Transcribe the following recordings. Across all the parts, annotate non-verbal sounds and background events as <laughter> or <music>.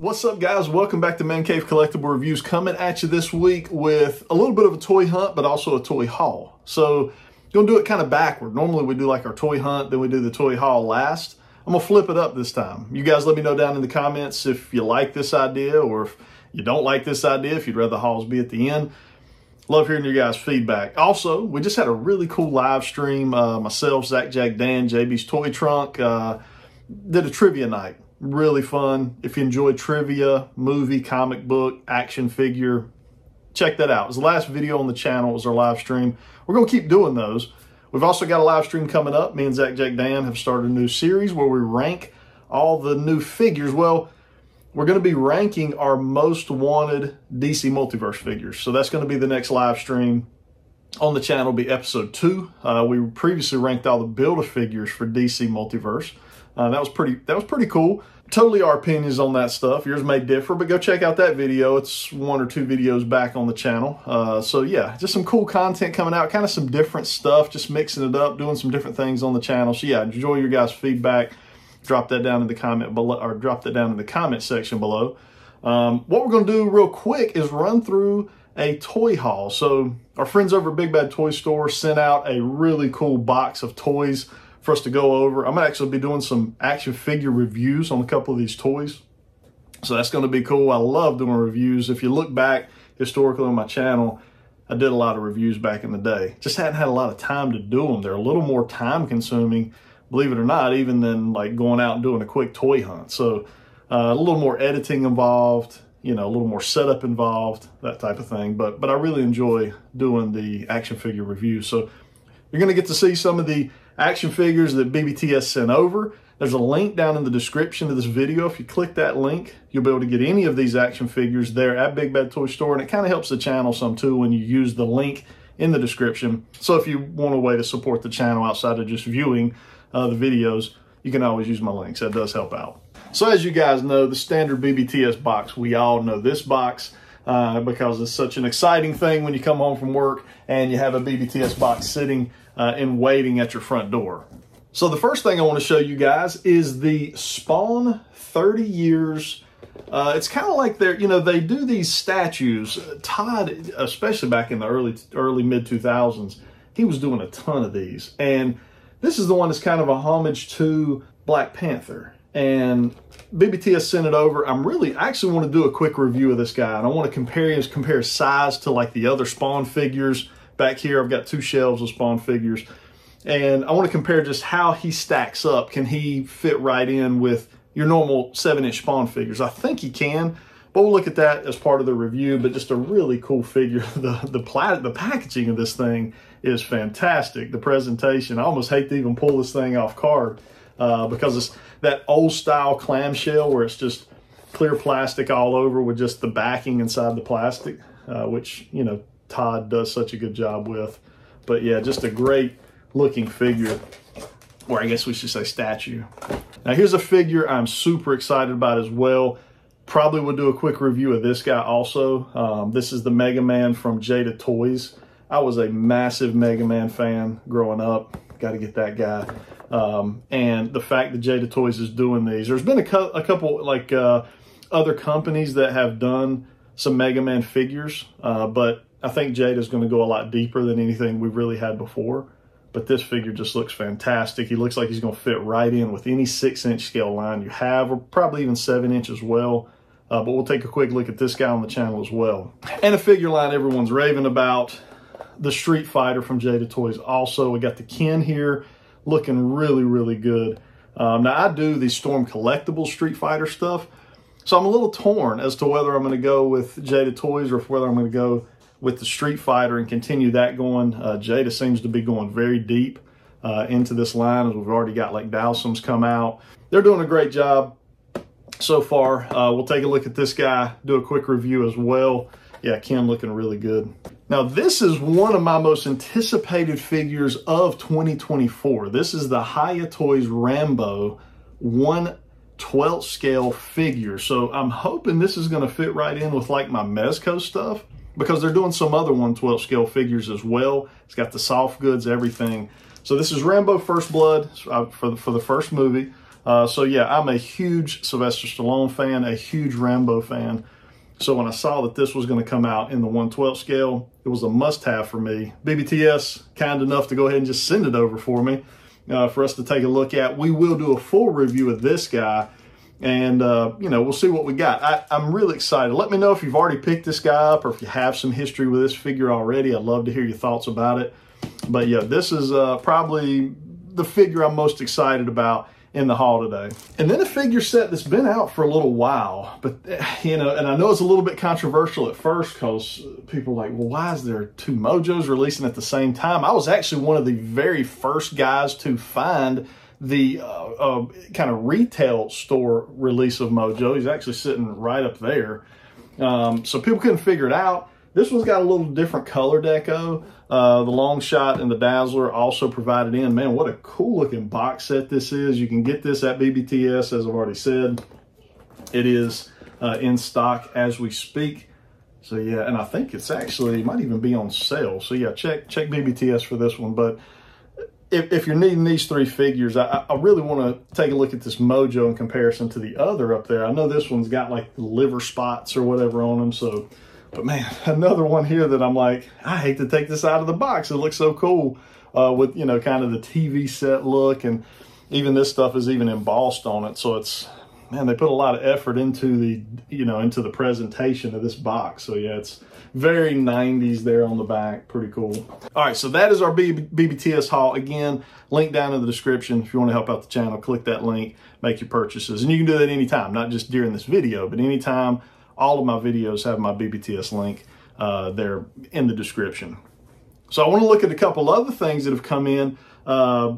What's up, guys? Welcome back to Man Cave Collectible Reviews. Coming at you this week with a little bit of a toy hunt, but also a toy haul. So, gonna do it kind of backward. Normally, we do like our toy hunt, then we do the toy haul last. I'm gonna flip it up this time. You guys let me know down in the comments if you like this idea or if you don't like this idea, if you'd rather the hauls be at the end. Love hearing your guys' feedback. Also, we just had a really cool live stream. Uh, myself, Zach, Jack, Dan, JB's Toy Trunk, uh, did a trivia night really fun. If you enjoy trivia, movie, comic book, action figure, check that out. It was the last video on the channel. It was our live stream. We're going to keep doing those. We've also got a live stream coming up. Me and Zach Jack Dan have started a new series where we rank all the new figures. Well, we're going to be ranking our most wanted DC Multiverse figures. So that's going to be the next live stream on the channel, will be episode two. Uh, we previously ranked all the Build-A-Figures for DC Multiverse. Uh, that was pretty. That was pretty cool. Totally our opinions on that stuff. Yours may differ, but go check out that video. It's one or two videos back on the channel. Uh, so yeah, just some cool content coming out. Kind of some different stuff. Just mixing it up, doing some different things on the channel. So yeah, enjoy your guys' feedback. Drop that down in the comment below, or drop that down in the comment section below. Um, what we're going to do real quick is run through a toy haul. So our friends over Big Bad Toy Store sent out a really cool box of toys for us to go over. I'm going to actually be doing some action figure reviews on a couple of these toys. So that's going to be cool. I love doing reviews. If you look back historically on my channel, I did a lot of reviews back in the day. Just hadn't had a lot of time to do them. They're a little more time consuming, believe it or not, even than like going out and doing a quick toy hunt. So uh, a little more editing involved, you know, a little more setup involved, that type of thing. But but I really enjoy doing the action figure reviews. So you're going to get to see some of the action figures that BBTS sent over. There's a link down in the description of this video. If you click that link, you'll be able to get any of these action figures there at Big Bad Toy Store. And it kind of helps the channel some too when you use the link in the description. So if you want a way to support the channel outside of just viewing uh, the videos, you can always use my links. That does help out. So as you guys know, the standard BBTS box, we all know this box. Uh, because it's such an exciting thing when you come home from work and you have a BBTS box sitting uh, and waiting at your front door. So the first thing I want to show you guys is the Spawn 30 years. Uh, it's kind of like they're, you know, they do these statues. Todd, especially back in the early, early mid 2000s, he was doing a ton of these. And this is the one that's kind of a homage to Black Panther and BBT sent it over. I'm really, I actually want to do a quick review of this guy, and I want to compare his compare size to like the other Spawn figures. Back here, I've got two shelves of Spawn figures, and I want to compare just how he stacks up. Can he fit right in with your normal seven-inch Spawn figures? I think he can, but we'll look at that as part of the review. But just a really cool figure. <laughs> The the plat the packaging of this thing is fantastic. The presentation, I almost hate to even pull this thing off card uh, because it's that old style clamshell where it's just clear plastic all over with just the backing inside the plastic, uh, which, you know, Todd does such a good job with. But yeah, just a great looking figure, or I guess we should say statue. Now here's a figure I'm super excited about as well. Probably will do a quick review of this guy also. Um, this is the Mega Man from Jada Toys. I was a massive Mega Man fan growing up. Got to get that guy. Um, and the fact that Jada Toys is doing these. There's been a, co a couple like uh, other companies that have done some Mega Man figures, uh, but I think Jada is going to go a lot deeper than anything we've really had before. But this figure just looks fantastic. He looks like he's going to fit right in with any six inch scale line you have, or probably even seven inch as well. Uh, but we'll take a quick look at this guy on the channel as well. And a figure line everyone's raving about, the Street Fighter from Jada Toys. Also, we got the Ken here looking really, really good. Um, now, I do the Storm Collectible Street Fighter stuff, so I'm a little torn as to whether I'm going to go with Jada Toys or whether I'm going to go with the Street Fighter and continue that going. Uh, Jada seems to be going very deep uh, into this line as we've already got like Dhalsim's come out. They're doing a great job so far. Uh, we'll take a look at this guy, do a quick review as well. Yeah, Ken looking really good. Now, this is one of my most anticipated figures of 2024. This is the Hiya Toys Rambo 1 12th scale figure. So I'm hoping this is going to fit right in with like my Mezco stuff because they're doing some other 1 12th scale figures as well. It's got the soft goods, everything. So this is Rambo First Blood uh, for the, for the first movie. Uh, so yeah, I'm a huge Sylvester Stallone fan, a huge Rambo fan. So when I saw that this was going to come out in the 112 scale, it was a must-have for me. BBTS kind enough to go ahead and just send it over for me uh, for us to take a look at. We will do a full review of this guy, and uh, you know we'll see what we got. I, I'm really excited. Let me know if you've already picked this guy up or if you have some history with this figure already. I'd love to hear your thoughts about it. But yeah, this is uh, probably the figure I'm most excited about in the haul today. And then a figure set that's been out for a little while, but you know, and I know it's a little bit controversial at first because people are like, well, why is there two Mojos releasing at the same time? I was actually one of the very first guys to find the uh, uh, kind of retail store release of Mojo. He's actually sitting right up there. Um, so people couldn't figure it out. This one's got a little different color deco. Uh, the Longshot and the dazzler also provided in. Man, what a cool looking box set this is. You can get this at BBTS, as I've already said. It is uh, in stock as we speak. So yeah, and I think it's actually, it might even be on sale. So yeah, check check BBTS for this one. But if, if you're needing these three figures, I, I really want to take a look at this Mojo in comparison to the other up there. I know this one's got like liver spots or whatever on them. So but man, <laughs> another one here that I'm like, I hate to take this out of the box. It looks so cool uh, with, you know, kind of the TV set look. And even this stuff is even embossed on it. So it's, man, they put a lot of effort into the, you know, into the presentation of this box. So yeah, it's very 90s there on the back. Pretty cool. All right, so that is our BBTS haul. Again, link down in the description. If you want to help out the channel, click that link, make your purchases. And you can do that anytime, not just during this video, but anytime all of my videos have my BBTS link uh, there in the description. So I want to look at a couple other things that have come in, uh,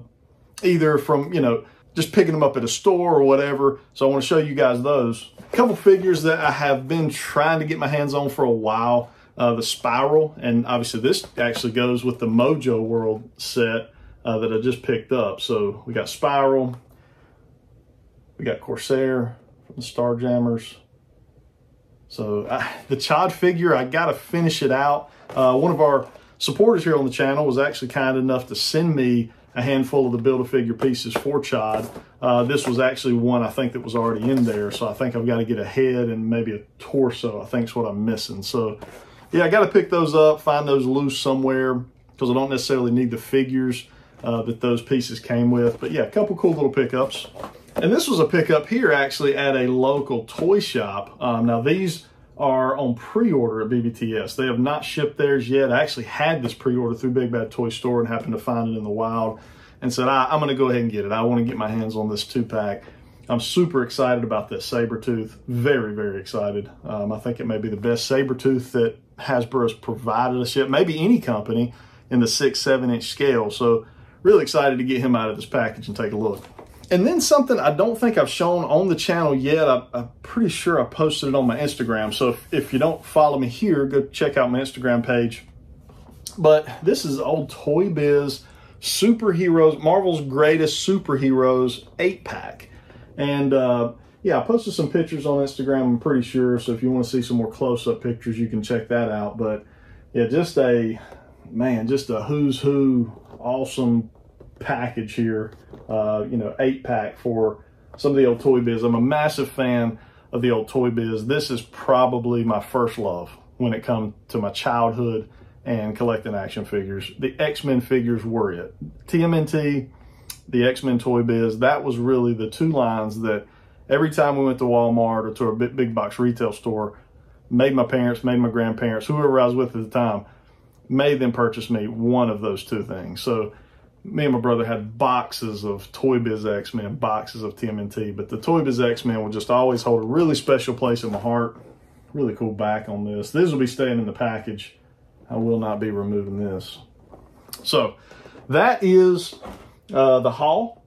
either from, you know, just picking them up at a store or whatever. So I want to show you guys those. A couple figures that I have been trying to get my hands on for a while. Uh, the Spiral, and obviously this actually goes with the Mojo World set uh, that I just picked up. So we got Spiral, we got Corsair from the Starjammers, so uh, the Ch'od figure, I got to finish it out. Uh, one of our supporters here on the channel was actually kind enough to send me a handful of the Build-A-Figure pieces for Ch'od. Uh, this was actually one I think that was already in there, so I think I've got to get a head and maybe a torso, I think is what I'm missing. So yeah, I got to pick those up, find those loose somewhere, because I don't necessarily need the figures uh, that those pieces came with. But yeah, a couple cool little pickups. And this was a pickup here actually at a local toy shop. Um, now these are on pre-order at BBTS. They have not shipped theirs yet. I actually had this pre-order through Big Bad Toy Store and happened to find it in the wild and said, I, am going to go ahead and get it. I want to get my hands on this two-pack. I'm super excited about this Sabretooth. Very, very excited. Um, I think it may be the best Sabretooth that Hasbro has provided us yet. Maybe any company in the six, seven inch scale. So really excited to get him out of this package and take a look. And then something I don't think I've shown on the channel yet. I, am pretty sure I posted it on my Instagram. So if, if, you don't follow me here, go check out my Instagram page. But this is old Toy Biz Superheroes, Marvel's Greatest Superheroes 8-pack. And uh, yeah, I posted some pictures on Instagram, I'm pretty sure. So if you want to see some more close-up pictures, you can check that out. But yeah, just a, man, just a who's who awesome package here, uh, you know, eight pack for some of the old Toy Biz. I'm a massive fan of the old Toy Biz. This is probably my first love when it comes to my childhood and collecting action figures. The X-Men figures were it. TMNT, the X-Men Toy Biz, that was really the two lines that every time we went to Walmart or to a big, big box retail store, made my parents, made my grandparents, whoever I was with at the time, made them purchase me one of those two things. So me and my brother had boxes of Toy Biz X-Men, boxes of TMNT, but the Toy Biz X-Men will just always hold a really special place in my heart. Really cool back on this. This will be staying in the package. I will not be removing this. So that is uh, the haul.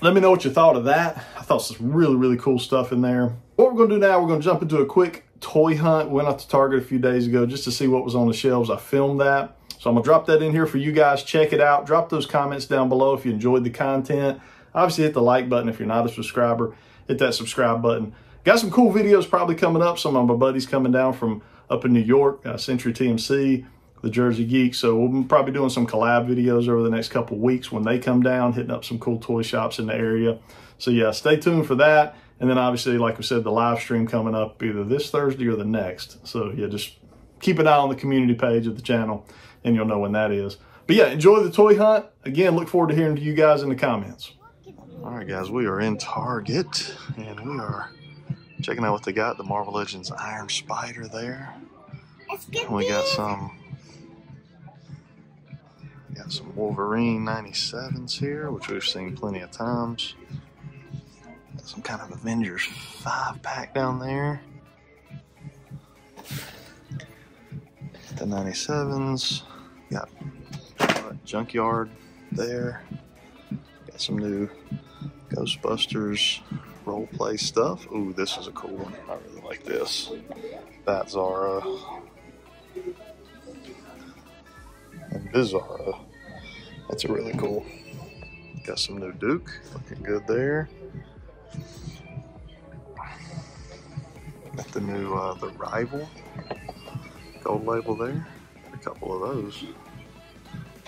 Let me know what you thought of that. I thought some really, really cool stuff in there. What we're going to do now, we're going to jump into a quick toy hunt. Went out to Target a few days ago just to see what was on the shelves. I filmed that. So I'm gonna drop that in here for you guys. Check it out. Drop those comments down below if you enjoyed the content. Obviously hit the like button if you're not a subscriber. Hit that subscribe button. Got some cool videos probably coming up. Some of my buddies coming down from up in New York, uh, Century TMC, the Jersey Geek. So we'll probably doing some collab videos over the next couple weeks when they come down, hitting up some cool toy shops in the area. So yeah, stay tuned for that. And then obviously, like we said, the live stream coming up either this Thursday or the next. So yeah, just keep an eye on the community page of the channel and you'll know when that is. But yeah, enjoy the toy hunt. Again, look forward to hearing to you guys in the comments. All right, guys, we are in Target and we are checking out what they got. The Marvel Legends Iron Spider there. We got some we got some Wolverine 97s here, which we've seen plenty of times. Got some kind of Avengers 5 pack down there. The 97s. Got Junkyard there. Got some new Ghostbusters role play stuff. Ooh, this is a cool one. I really like this. That Zara. And Bizarra. That's a really cool. Got some new Duke. Looking good there. Got the new uh, The Rival. Gold label there. Couple of those.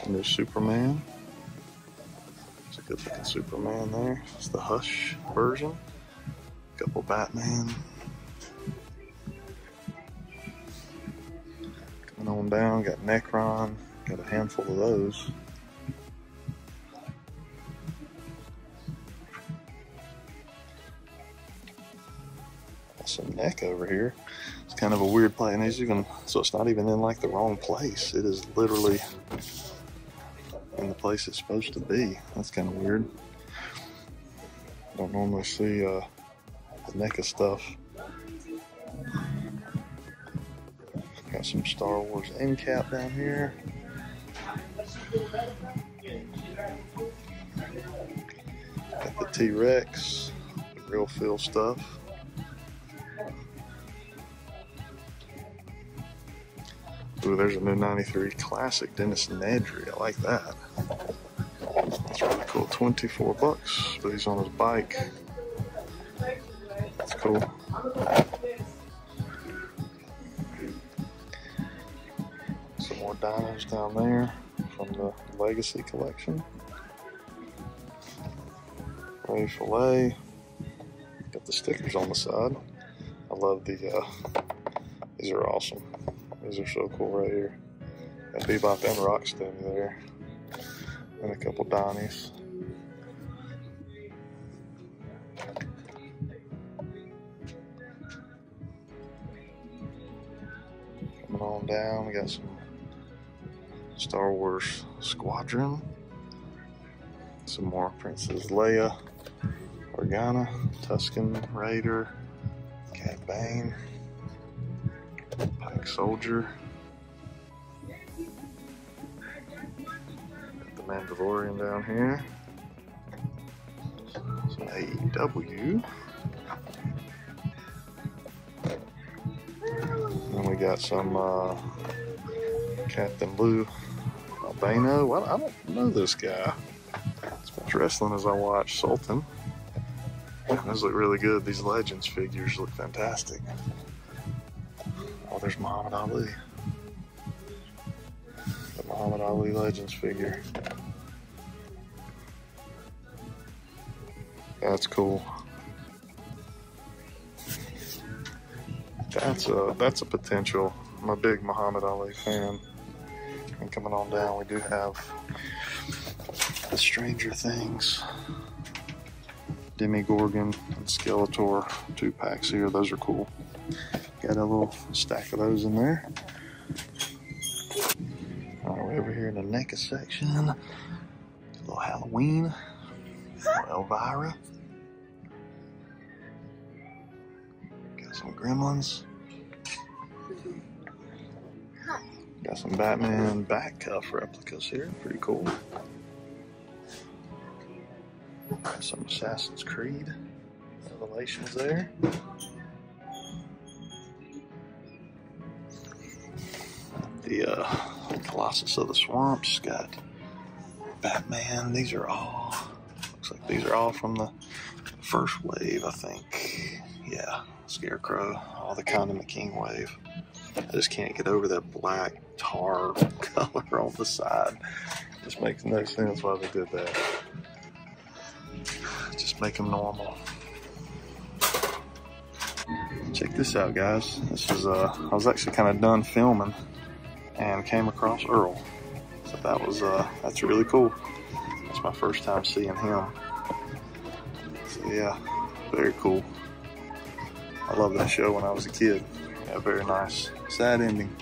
The new Superman It's a good looking Superman there. It's the Hush version. Couple Batman. Coming on down, got Nekron. Got a handful of those. some neck over here. It's kind of a weird play, and as even so it's not even in like the wrong place. It is literally in the place it's supposed to be. That's kind of weird. Don't normally see uh, the NECA stuff. Got some Star Wars end cap down here. Got the T-Rex, the real feel stuff. Ooh, there's a new 93 Classic Dennis Nedry. I like that. That's really cool. 24 bucks, but he's on his bike. That's cool. Some more dinos down there from the Legacy collection. Ray Fillet. Got the stickers on the side. I love the, uh, these are awesome. These are so cool right here. Got Bebop and Rocksteady there. And a couple Donnies. Coming on down, we got some Star Wars Squadron. Some more Princess Leia, Organa, Tusken Raider, Cad Bane. Soldier. Got the Mandalorian down here. Some AEW. And we got some uh, Captain Lou Albano. Well, I don't know this guy. As much wrestling as I watch, Sultan. Those look really good. These Legends figures look fantastic. There's Muhammad Ali. The Muhammad Ali Legends figure. That's cool. That's a that's a potential. I'm a big Muhammad Ali fan. And coming on down, we do have the Stranger Things, Demogorgon, and Skeletor two packs here. Those are cool. Got a little stack of those in there. All right, we're over here in the NECA section. A little Halloween. Elvira. Got some Gremlins. Got some Batman back cuff replicas here. Pretty cool. Got some Assassin's Creed Revelations there. The uh, Colossus of the Swamps. Got Batman. These are all, looks like these are all from the first wave, I think. Yeah, Scarecrow, all the Condiment King wave. I just can't get over that black tar <laughs> color on the side. Just makes no sense why they did that. just make them normal. Check this out, guys. This is, uh, I was actually kind of done filming and came across Earl. So that was, uh, that's really cool. That's my first time seeing him. So yeah, very cool. I love that show when I was a kid. Yeah, very nice. Sad ending.